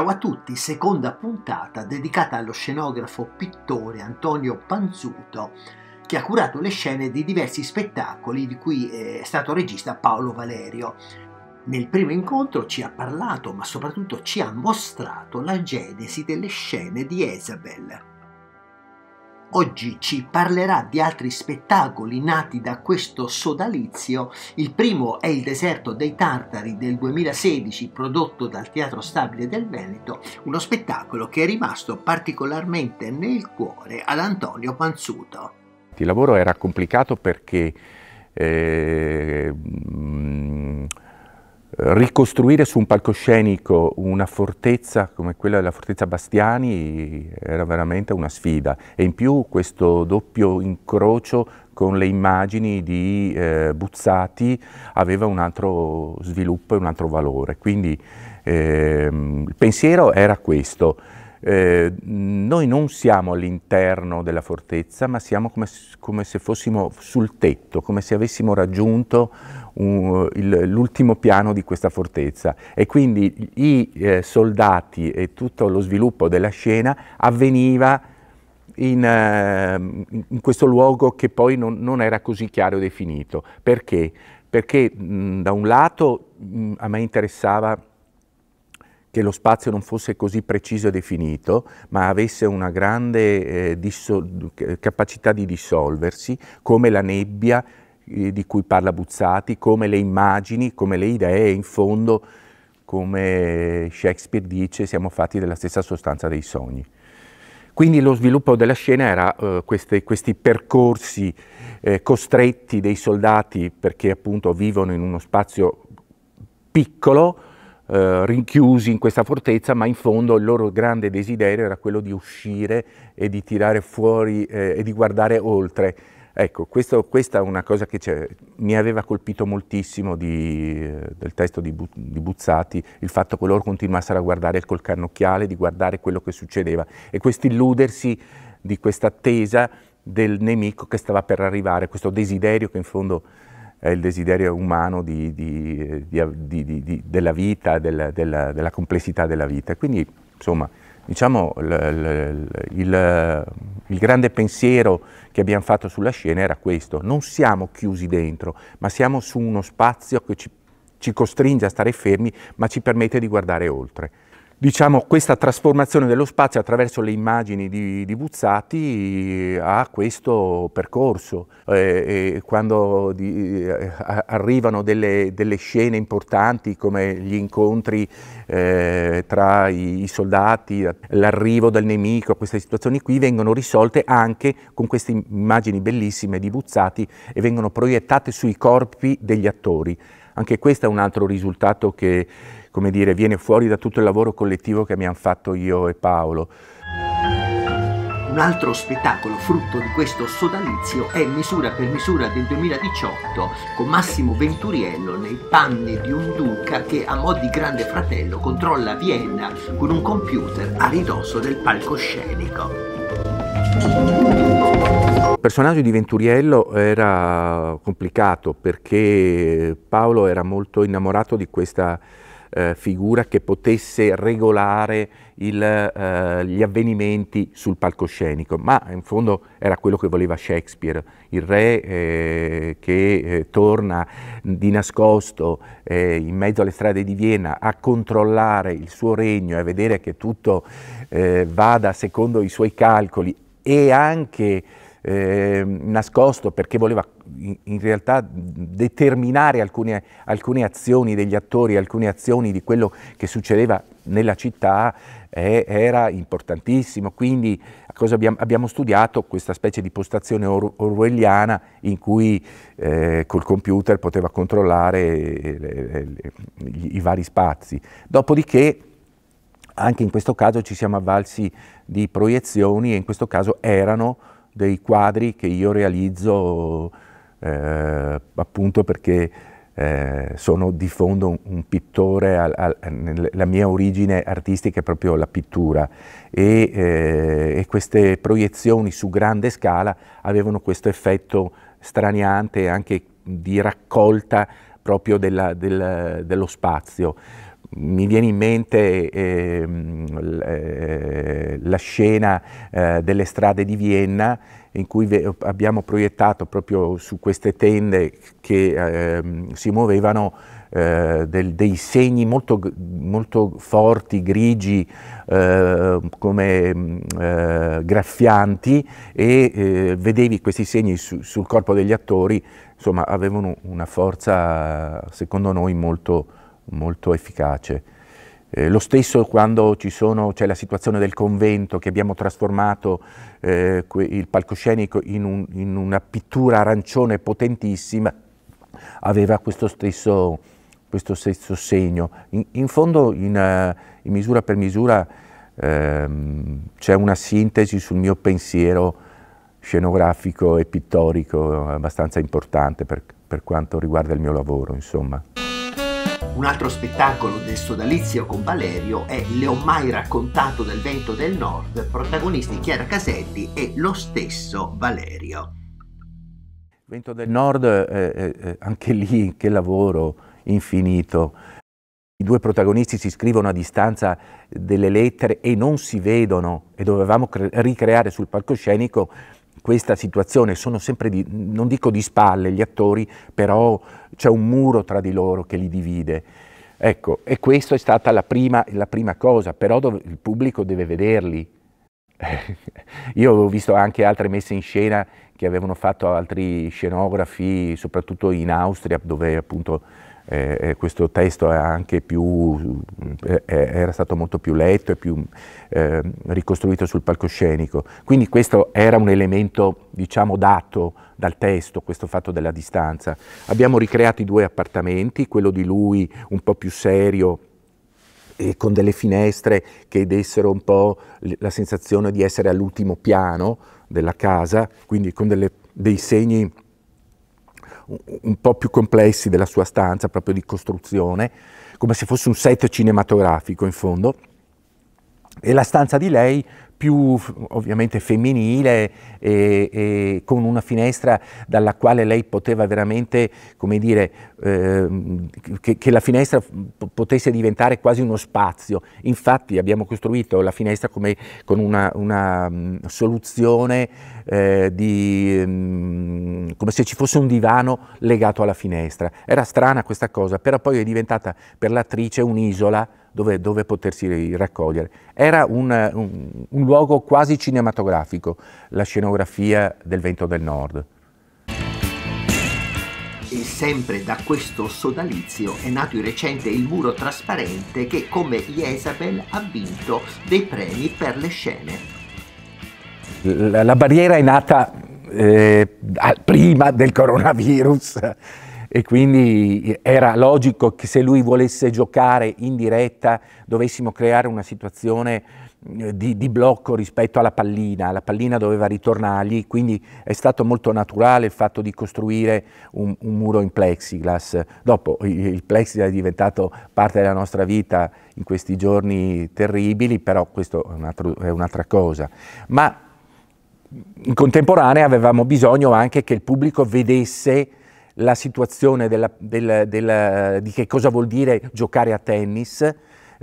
Ciao a tutti, seconda puntata dedicata allo scenografo pittore Antonio Panzuto che ha curato le scene di diversi spettacoli di cui è stato regista Paolo Valerio. Nel primo incontro ci ha parlato, ma soprattutto ci ha mostrato la genesi delle scene di Isabel. Oggi ci parlerà di altri spettacoli nati da questo sodalizio. Il primo è Il deserto dei Tartari del 2016 prodotto dal Teatro Stabile del Veneto, uno spettacolo che è rimasto particolarmente nel cuore ad Antonio Panzuto. Il lavoro era complicato perché eh, ricostruire su un palcoscenico una fortezza come quella della fortezza Bastiani era veramente una sfida e in più questo doppio incrocio con le immagini di eh, Buzzati aveva un altro sviluppo e un altro valore. Quindi eh, il pensiero era questo. Eh, noi non siamo all'interno della fortezza, ma siamo come, come, se fossimo sul tetto, come se avessimo raggiunto l'ultimo piano di questa fortezza e quindi i eh, soldati e tutto lo sviluppo della scena avveniva in, eh, in questo luogo che poi non, non, era così chiaro e definito. Perché? Perché mh, da un lato mh, a me interessava che lo spazio non fosse così preciso e definito, ma avesse una grande eh, capacità di dissolversi, come la nebbia di cui parla Buzzati, come le immagini, come le idee, in fondo, come Shakespeare dice, siamo fatti della stessa sostanza dei sogni. Quindi lo sviluppo della scena era eh, queste, questi percorsi eh, costretti dei soldati perché appunto vivono in uno spazio piccolo, eh, rinchiusi in questa fortezza, ma in fondo il loro grande desiderio era quello di uscire e di tirare fuori eh, e di guardare oltre Ecco, questo, questa è una cosa che mi aveva colpito moltissimo di, del testo di, di, Buzzati, il fatto che loro continuassero a guardare col cannocchiale, di guardare quello che succedeva e questo illudersi di questa attesa del nemico che stava per arrivare, questo desiderio che in fondo è il desiderio umano di, della vita, della, della, della complessità della vita. Quindi, insomma, diciamo, il, il, il, grande pensiero che abbiamo fatto sulla scena era questo, non siamo chiusi dentro, ma siamo su uno spazio che ci, ci costringe a stare fermi, ma ci permette di guardare oltre diciamo, questa trasformazione dello spazio attraverso le immagini di, di Buzzati ha questo percorso. Eh, quando di, eh, arrivano delle, delle, scene importanti come gli incontri eh, tra i, i soldati, l'arrivo del nemico, queste situazioni qui vengono risolte anche con queste immagini bellissime di Buzzati e vengono proiettate sui corpi degli attori. Anche questo è un altro risultato che come dire, viene fuori da tutto il lavoro collettivo che abbiamo fatto io e Paolo. Un altro spettacolo frutto di questo sodalizio è Misura per misura del 2018 con Massimo Venturiello nei panni di un duca che a mo' di grande fratello controlla Vienna con un computer a ridosso del palcoscenico. Personaggio di Venturiello era complicato perché Paolo era molto innamorato di questa eh, figura che potesse regolare il, eh, gli avvenimenti sul palcoscenico, ma in fondo era quello che voleva Shakespeare, il re eh, che eh, torna di nascosto eh, in mezzo alle strade di Vienna a controllare il suo regno e a vedere che tutto eh, vada secondo i suoi calcoli e anche eh, nascosto perché voleva in, realtà determinare alcune, alcune, azioni degli attori, alcune azioni di quello che succedeva nella città eh, era importantissimo. Quindi abbiamo, abbiamo, studiato? Questa specie di postazione or, orwelliana in cui eh, col computer poteva controllare le, le, le, i, i vari spazi. Dopodiché anche in questo caso ci siamo avvalsi di proiezioni e in questo caso erano dei quadri che io realizzo eh, appunto perché eh, sono di fondo un, un pittore, al, al, la mia origine artistica è proprio la pittura e, eh, e, queste proiezioni su grande scala avevano questo effetto straniante anche di raccolta proprio della, del, dello spazio. Mi viene in mente ehm, eh, la scena eh, delle strade di Vienna in cui abbiamo proiettato proprio su queste tende che eh, si muovevano eh, del, dei segni molto, molto forti, grigi, eh, come mm, eh, graffianti e vedevi questi segni su, sul corpo degli attori, insomma avevano una forza secondo noi molto, molto efficace. Eh, lo stesso quando c'è la situazione del convento che abbiamo trasformato eh, il palcoscenico in, un, in, una pittura arancione potentissima, aveva questo stesso, questo stesso segno. In, in fondo, in, uh, in, misura per misura, ehm, c'è una sintesi sul mio pensiero scenografico e pittorico abbastanza importante per, per quanto riguarda il mio lavoro, insomma. Un altro spettacolo del sodalizio con Valerio è Le ho mai raccontato del vento del nord, protagonisti Chiara Caselli e lo stesso Valerio. Vento del nord, eh, eh, anche lì che lavoro infinito. I due protagonisti si scrivono a distanza delle lettere e non si vedono e dovevamo ricreare sul palcoscenico questa situazione, sono sempre, di, non dico di spalle gli attori, però c'è un muro tra di loro che li divide. Ecco, e questa è stata la prima, la prima cosa, però dove, il pubblico deve vederli. Io ho visto anche altre messe in scena che avevano fatto altri scenografi, soprattutto in Austria, dove appunto eh, questo testo più, eh, era stato molto più letto e più eh, ricostruito sul palcoscenico. Quindi questo era un elemento, diciamo, dato dal testo, questo fatto della distanza. Abbiamo ricreato i due appartamenti, quello di lui un po' più serio, con delle finestre che dessero un po' la sensazione di essere all'ultimo piano della casa, quindi con delle, dei segni un po' più complessi della sua stanza, proprio di costruzione, come se fosse un set cinematografico in fondo. E la stanza di lei più ovviamente femminile e, e, con una finestra dalla quale lei poteva veramente, come dire, eh, che, che, la finestra potesse diventare quasi uno spazio. Infatti abbiamo costruito la finestra come, con una, una um, soluzione eh, di, um, come se ci fosse un divano legato alla finestra. Era strana questa cosa, però poi è diventata per l'attrice un'isola dove, dove potersi raccogliere. Era un, un, un luogo quasi cinematografico, la scenografia del Vento del Nord. E sempre da questo sodalizio è nato il recente Il muro trasparente che come Jezabel ha vinto dei premi per le scene. La, la barriera è nata eh, prima del coronavirus e quindi era logico che se lui volesse giocare in diretta dovessimo creare una situazione eh, di, di, blocco rispetto alla pallina, la pallina doveva ritornargli, quindi è stato molto naturale il fatto di costruire un, un muro in plexiglass. Dopo il, plexiglass è diventato parte della nostra vita in questi giorni terribili, però questo è, un un'altra cosa. Ma in contemporanea avevamo bisogno anche che il pubblico vedesse la situazione della, della, della, di che cosa vuol dire giocare a tennis.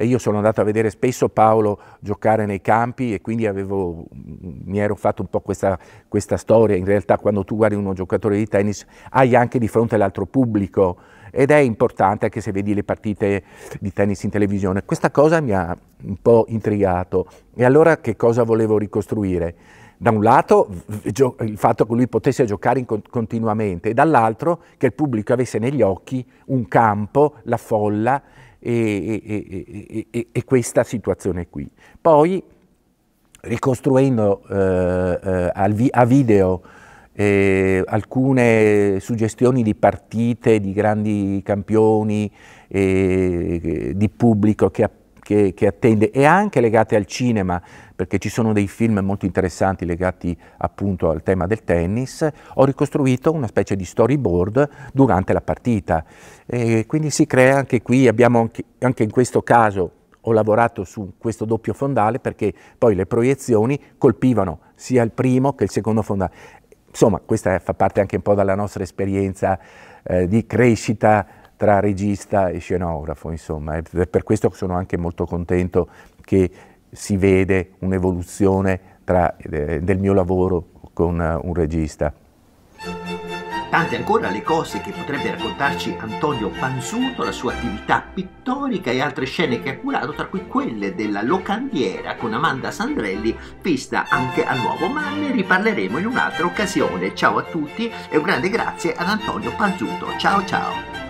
Io sono andato a vedere spesso Paolo giocare nei campi e quindi avevo, mi ero fatto un po' questa, questa storia. In realtà quando tu guardi uno giocatore di tennis hai anche di fronte l'altro pubblico ed è importante anche se vedi le partite di tennis in televisione. Questa cosa mi ha un po' intrigato e allora che cosa volevo ricostruire? Da un lato il fatto che lui potesse giocare continuamente e dall'altro che il pubblico avesse negli occhi un campo, la folla e, e, e, e questa situazione qui. Poi ricostruendo eh, eh, a video eh, alcune suggestioni di partite, di grandi campioni, eh, di pubblico che, che, che attende e anche legate al cinema, perché ci sono dei film molto interessanti legati appunto al tema del tennis, ho ricostruito una specie di storyboard durante la partita. E quindi si crea anche qui, anche, anche in questo caso ho lavorato su questo doppio fondale perché poi le proiezioni colpivano sia il primo che il secondo fondale. Insomma, questa fa parte anche un po' della nostra esperienza eh, di crescita tra regista e scenografo, insomma, e per questo sono anche molto contento che si vede un'evoluzione eh, del mio lavoro con uh, un regista. Tante ancora le cose che potrebbe raccontarci Antonio Panzuto, la sua attività pittorica e altre scene che ha curato, tra cui quelle della locandiera con Amanda Sandrelli, vista anche a Nuovo, ma ne riparleremo in un'altra occasione. Ciao a tutti e un grande grazie ad Antonio Panzuto. Ciao ciao!